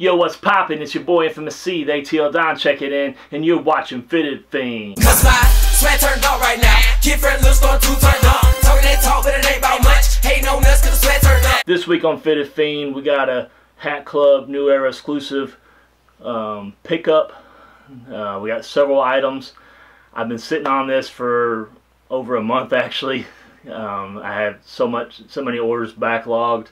Yo, what's poppin'? It's your boy Infamous C, the ATL Don checking in, and you're watching Fitted Fiend. Cause my sweat turned on right now. Kid friend little store two turned on. Talking that talk, but it ain't about much. Hating on us cause the sweat turned on. This week on Fitted Fiend, we got a Hat Club New Era exclusive um, pickup. Uh, we got several items. I've been sitting on this for over a month actually. Um, I had so much, so many orders backlogged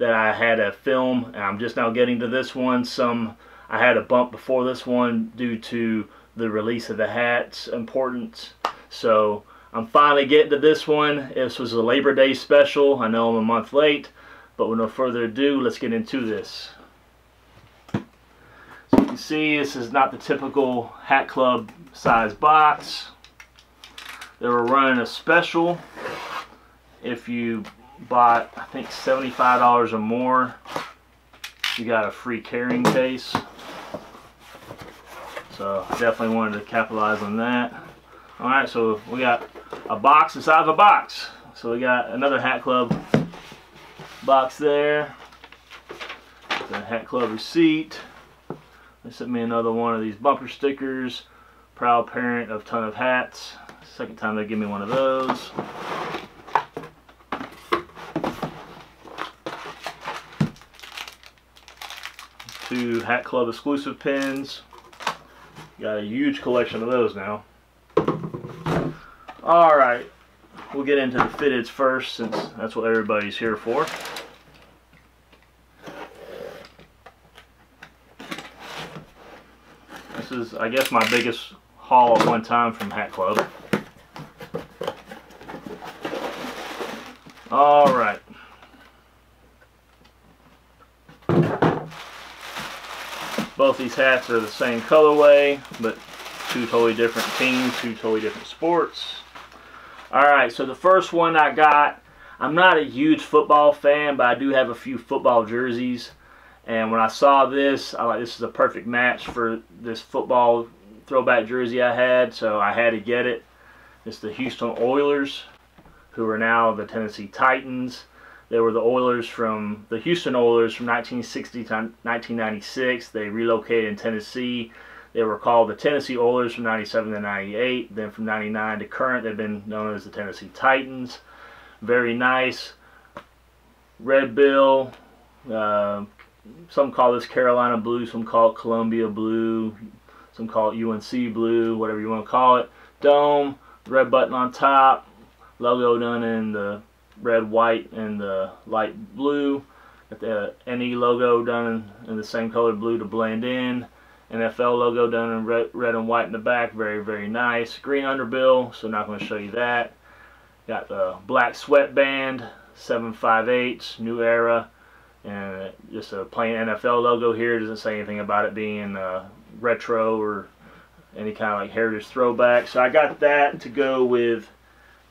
that I had a film and I'm just now getting to this one. Some I had a bump before this one due to the release of the hat's importance. So I'm finally getting to this one. This was a Labor Day special. I know I'm a month late, but with no further ado, let's get into this. So you can see this is not the typical Hat Club size box. They were running a special. If you bought, I think, $75 or more, you got a free carrying case. So definitely wanted to capitalize on that. Alright, so we got a box inside of a box. So we got another Hat Club box there. The Hat Club receipt. They sent me another one of these bumper stickers. Proud parent of ton of hats. Second time they give me one of those. Two Hat Club exclusive pins. Got a huge collection of those now. Alright, we'll get into the fitteds first since that's what everybody's here for. This is, I guess, my biggest haul at one time from Hat Club. Alright. Both these hats are the same colorway, but two totally different teams, two totally different sports. Alright, so the first one I got, I'm not a huge football fan, but I do have a few football jerseys. And when I saw this, I like this is a perfect match for this football throwback jersey I had, so I had to get it. It's the Houston Oilers, who are now the Tennessee Titans. They were the Oilers from the Houston Oilers from 1960 to 1996. They relocated in Tennessee. They were called the Tennessee Oilers from 97 to 98. Then from 99 to current, they've been known as the Tennessee Titans. Very nice. Red bill. Uh, some call this Carolina blue. Some call it Columbia blue. Some call it UNC blue. Whatever you want to call it. Dome. Red button on top. Logo done in the red, white, and the light blue. Got the NE logo done in, the same color blue to blend in. NFL logo done in red, red and white in the back. Very, very nice. Green underbill, so not going to show you that. Got the black sweatband, 758, new era. And just a plain NFL logo here. Doesn't say anything about it being uh, retro or any kind of like heritage throwback. So I got that to go with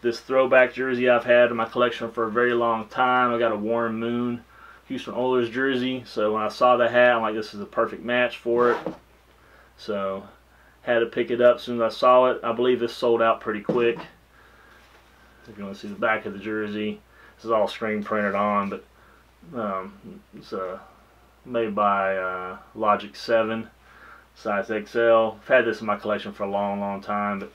this throwback jersey I've had in my collection for a very long time. I got a Warren Moon Houston Oilers jersey. So when I saw the hat, I'm like, this is a perfect match for it. So had to pick it up as soon as I saw it. I believe this sold out pretty quick. If you want to see the back of the jersey, this is all screen printed on, but um, it's uh, made by uh, Logo 7, size XL. I've had this in my collection for a long, long time, but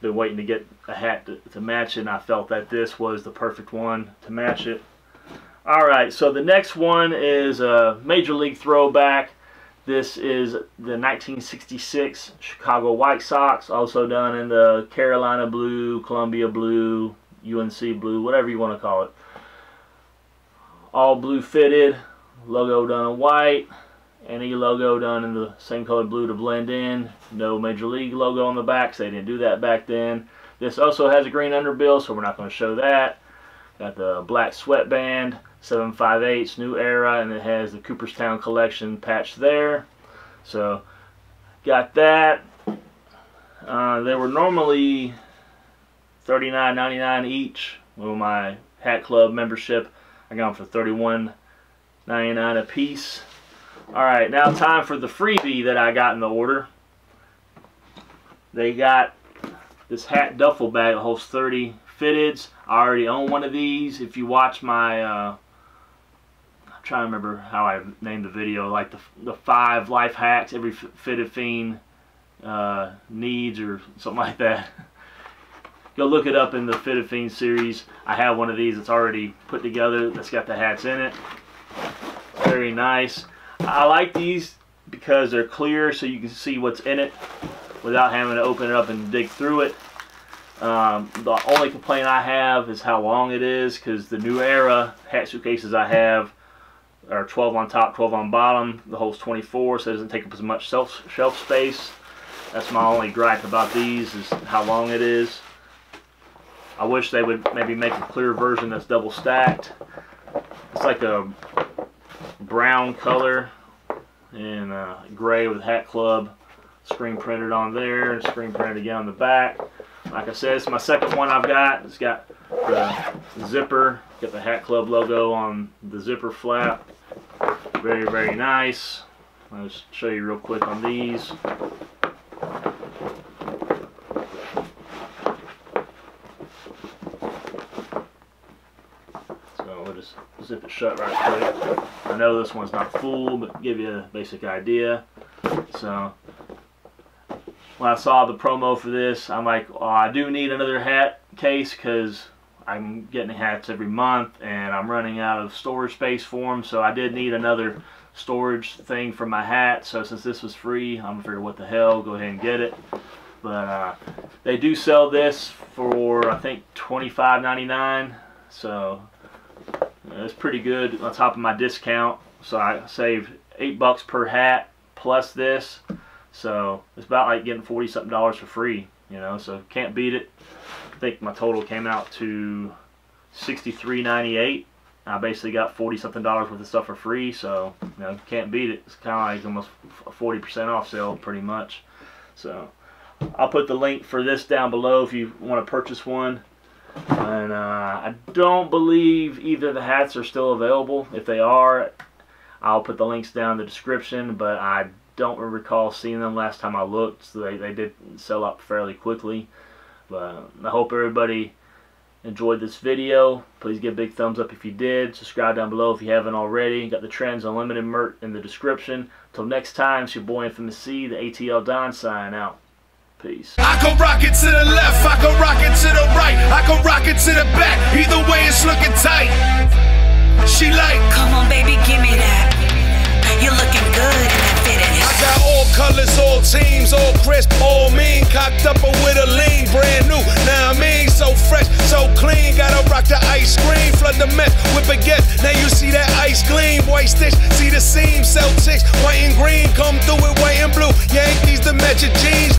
been waiting to get a hat to, to match it and I felt that this was the perfect one to match it. Alright, so the next one is a Major League throwback. This is the 1966 Chicago White Sox, also done in the Carolina blue, Columbia blue, UNC blue, whatever you want to call it. All blue fitted, logo done in white. NE logo done in the same color blue to blend in. No Major League logo on the back, so they didn't do that back then. This also has a green underbill, so we're not going to show that. Got the black sweatband, 758s, new era, and it has the Cooperstown collection patch there. So, got that. Uh, they were normally $39.99 each with my Hat Club membership. I got them for $31.99 a piece. Alright, now time for the freebie that I got in the order. They got this hat duffel bag that holds 30 fitteds. I already own one of these. If you watch my, uh, I'm trying to remember how I named the video, like the the five life hacks every fitted fiend uh, needs or something like that. Go look it up in the Fitted Fiend series. I have one of these that's already put together that's got the hats in it. Very nice. I like these because they're clear so you can see what's in it without having to open it up and dig through it. Um, the only complaint I have is how long it is because the new era hat suitcases I have are 12 on top, 12 on bottom. The hole's 24 so it doesn't take up as much shelf, shelf space. That's my only gripe about these is how long it is. I wish they would maybe make a clear version that's double stacked. It's like a brown color and uh, gray with Hat Club screen printed on there and screen printed again on the back. Like I said, it's my second one I've got. It's got the zipper, got the Hat Club logo on the zipper flap. Very, very nice. I'll just show you real quick on these. just zip it shut right quick. I know this one's not full, but give you a basic idea. So when I saw the promo for this, I'm like, oh, I do need another hat case because I'm getting hats every month and I'm running out of storage space for them. So I did need another storage thing for my hat. So since this was free, I'm gonna figure what the hell, go ahead and get it. But uh, they do sell this for I think $25.99. So Uh, it's pretty good on top of my discount. So I saved eight bucks per hat plus this. So it's about like getting 40 something dollars for free, you know, so can't beat it. I think my total came out to 63.98. I basically got 40 something dollars worth of stuff for free, so you know, can't beat it. It's kind of like almost a 40% off sale pretty much. So I'll put the link for this down below if you want to purchase one. And uh, I don't believe either the hats are still available. If they are, I'll put the links down in the description, but I don't recall seeing them last time I looked. So they, they did sell out fairly quickly. But I hope everybody enjoyed this video. Please give a big thumbs up if you did. Subscribe down below if you haven't already. Got the Trenz Unlimited merch in the description. Till next time, it's your boy Infamous C, the ATL Don sign out. Peace. I can rock it to the left, I can rock it to the right, I can rock it to the back. Either way, it's looking tight. She like, come on, baby, give me that. You're looking good in that fitted. I got all colors, all teams, all crisp, all mean, cocked up with a lean, brand new. Now I mean, so fresh, so clean. Gotta rock the ice cream, flood the mess with baguette. Now you see that ice gleam, white stitch, see the seam, Celtics, white and green, come through with white and blue. Yankees, the magic jeans.